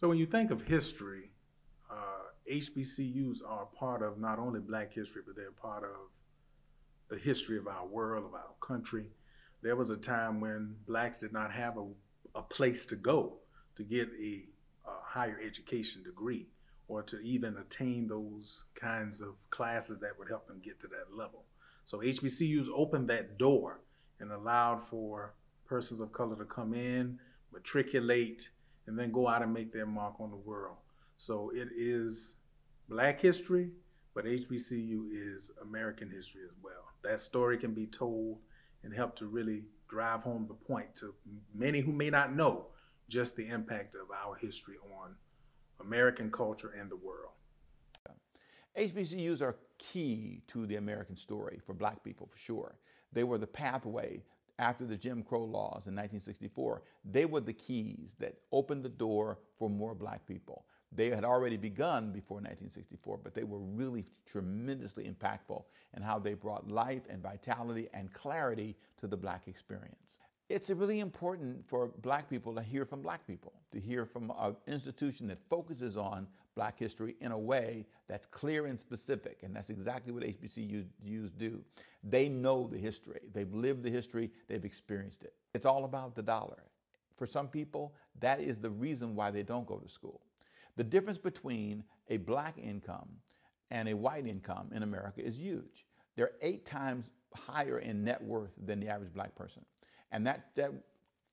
So when you think of history, uh, HBCUs are part of not only Black history, but they're part of the history of our world, of our country. There was a time when blacks did not have a, a place to go to get a, a higher education degree or to even attain those kinds of classes that would help them get to that level. So HBCUs opened that door and allowed for persons of color to come in, matriculate, and then go out and make their mark on the world. So it is black history, but HBCU is American history as well. That story can be told and help to really drive home the point to many who may not know just the impact of our history on American culture and the world. HBCUs are key to the American story for black people, for sure. They were the pathway after the Jim Crow laws in 1964. They were the keys that opened the door for more black people. They had already begun before 1964, but they were really tremendously impactful in how they brought life and vitality and clarity to the black experience. It's really important for black people to hear from black people, to hear from an institution that focuses on black history in a way that's clear and specific. And that's exactly what HBCUs do. They know the history, they've lived the history, they've experienced it. It's all about the dollar. For some people, that is the reason why they don't go to school. The difference between a black income and a white income in America is huge. They're eight times higher in net worth than the average black person. And that, that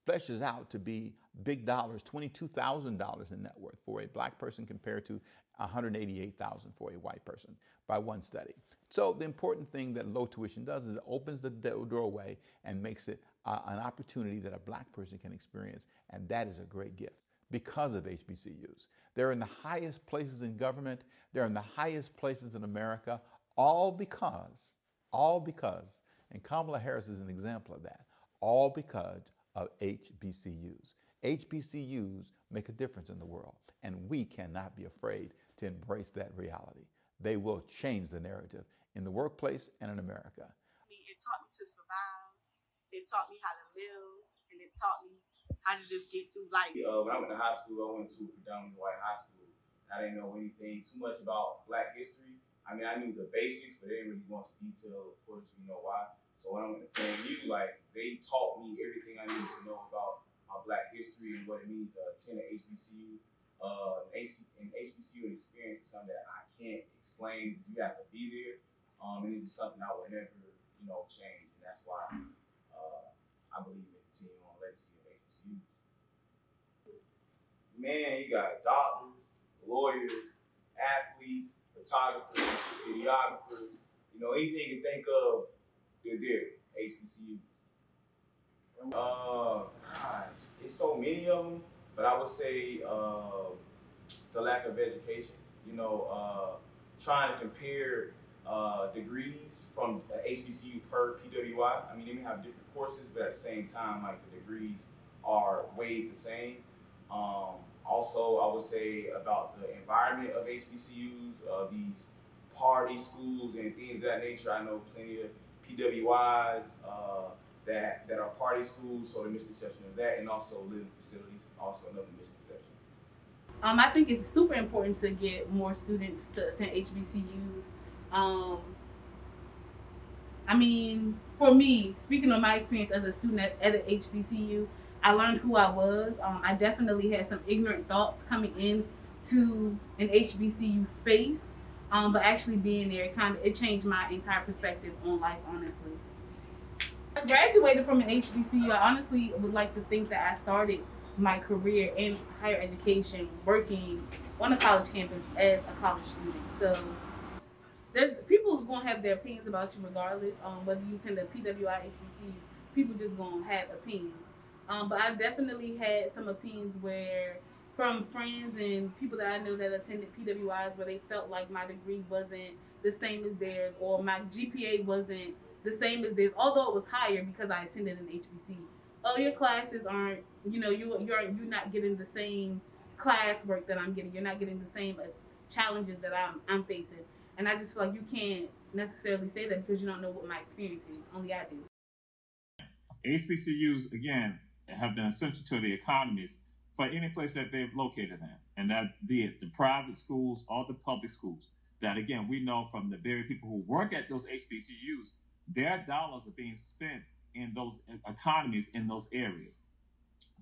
fleshes out to be big dollars, $22,000 in net worth for a black person compared to 188,000 for a white person by one study. So the important thing that low tuition does is it opens the doorway and makes it uh, an opportunity that a black person can experience, and that is a great gift because of HBCUs. They're in the highest places in government, they're in the highest places in America, all because, all because, and Kamala Harris is an example of that, all because of HBCUs. HBCUs make a difference in the world, and we cannot be afraid to embrace that reality. They will change the narrative in the workplace and in America. It taught me to survive. It taught me how to live, and it taught me how to just get through life. Uh, when I went to high school, I went to a predominantly white high school. I didn't know anything too much about Black history. I mean, I knew the basics, but they didn't really go into detail. Of course, we know why. So when I went to FAMU, like they taught me everything I needed to know about uh, Black history and what it means to attend an HBCU. Uh, an HBCU experience is something that I can't explain. You have to be there, um, and it's just something I would never, you know, change. And that's why uh, I believe in continuing on legacy of HBCU. Man, you got doctors, lawyers, athletes, photographers, videographers, you know, anything you can think of, they're there, HBCU. Uh, gosh, it's so many of them, but I would say uh, the lack of education. You know, uh, trying to compare uh, degrees from HBCU per PWI. I mean, they may have different courses, but at the same time, like the degrees are weighed the same. Um, also, I would say about the environment of HBCUs, uh, these party schools and things of that nature. I know plenty of PWIs uh, that, that are party schools, so the misconception of that, and also living facilities, also another misconception. Um, I think it's super important to get more students to attend HBCUs. Um, I mean, for me, speaking of my experience as a student at, at an HBCU, I learned who I was. Um, I definitely had some ignorant thoughts coming in to an HBCU space, um, but actually being there, it kind of it changed my entire perspective on life. Honestly, I graduated from an HBCU. I honestly would like to think that I started my career in higher education working on a college campus as a college student. So there's people who gonna have their opinions about you regardless. Um, whether you attend a PWI, HBCU, people just gonna have opinions. Um, but I definitely had some opinions where from friends and people that I know that attended PWIs where they felt like my degree wasn't the same as theirs or my GPA wasn't the same as theirs, although it was higher because I attended an HBC. Oh, your classes aren't, you know, you you're you're not getting the same class work that I'm getting. You're not getting the same uh, challenges that I'm I'm facing. And I just feel like you can't necessarily say that because you don't know what my experience is. Only I do. HBCUs again have been essential to the economies for any place that they've located in. and that be it the private schools or the public schools, that again, we know from the very people who work at those HBCUs, their dollars are being spent in those economies in those areas.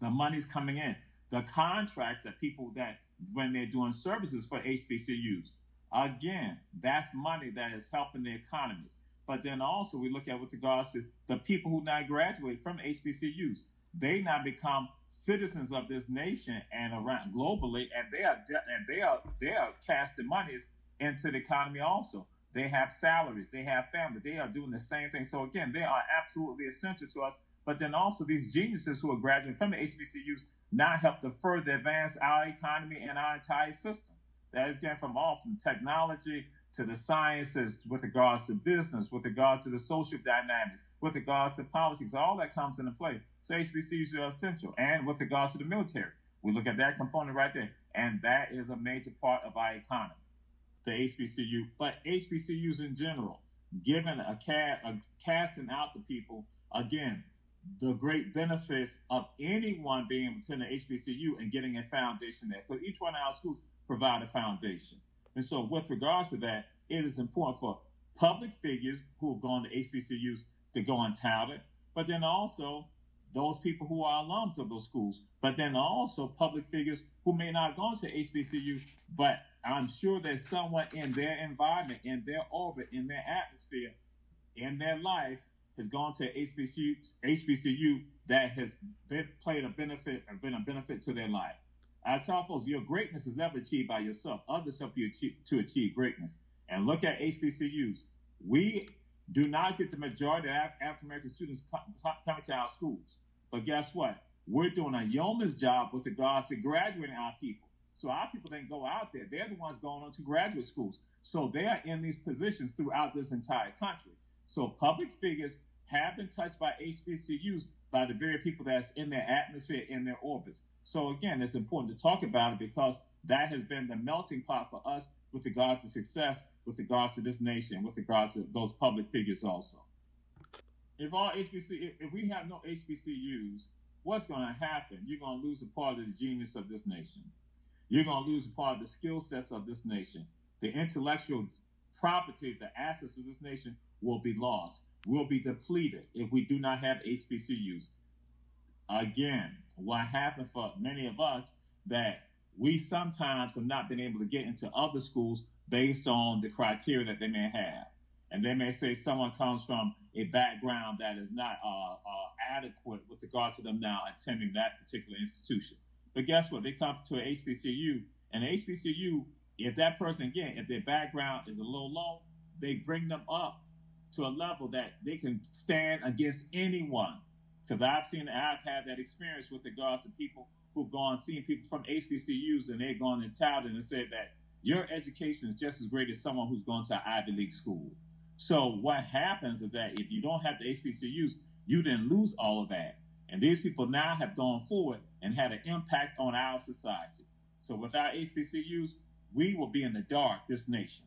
The money's coming in. The contracts that people that when they're doing services for HBCUs, again, that's money that is helping the economies. But then also we look at with regards to the people who now graduate from HBCUs. They now become citizens of this nation and around globally, and they are and they are they are casting monies into the economy also. They have salaries, they have family, they are doing the same thing. So again, they are absolutely essential to us. But then also these geniuses who are graduating from the HBCUs now help to further advance our economy and our entire system. That is getting from all from technology to the sciences with regards to business, with regards to the social dynamics, with regards to politics, all that comes into play. So HBCUs are essential. And with regards to the military, we look at that component right there. And that is a major part of our economy, the HBCU. But HBCUs in general, given a, ca- a casting out the people, again, the great benefits of anyone being able to attend an HBCU and getting a foundation there. Because each one of our schools provide a foundation. And so, with regards to that, it is important for public figures who have gone to HBCUs to go and tout it, but then also those people who are alums of those schools, but then also public figures who may not go to HBCU, but I'm sure there's someone in their environment, in their orbit, in their atmosphere, in their life has gone to HBCU, HBCU that has been, played a benefit or been a benefit to their life. I tell folks, your greatness is never achieved by yourself. Others help you achieve, to achieve greatness. And look at HBCUs. We do not get the majority of African American students coming to our schools. But guess what? We're doing a yeoman's job with regards to graduating our people. So our people didn't go out there. They're the ones going on to graduate schools. So they are in these positions throughout this entire country. So public figures have been touched by HBCUs by the very people that's in their atmosphere, in their orbits. So again, it's important to talk about it because that has been the melting pot for us with regards to success, with regards to this nation, with regards to those public figures also. If all HBC, if we have no HBCUs, what's going to happen? You're going to lose a part of the genius of this nation. You're going to lose a part of the skill sets of this nation. The intellectual properties, the assets of this nation will be lost, will be depleted if we do not have HBCUs. Again, what happened for many of us that we sometimes have not been able to get into other schools based on the criteria that they may have. And they may say someone comes from a background that is not uh, uh, adequate with regard to them now attending that particular institution. But guess what? They come to an HBCU, and HBCU, if that person, again, if their background is a little low, they bring them up to a level that they can stand against anyone. Because I've seen, I've had that experience with regards to people who've gone seeing people from HBCUs and they've gone and touted and said that your education is just as great as someone who's gone to an Ivy League school. So what happens is that if you don't have the HBCUs, you then lose all of that. And these people now have gone forward and had an impact on our society. So without HBCUs, we will be in the dark, this nation.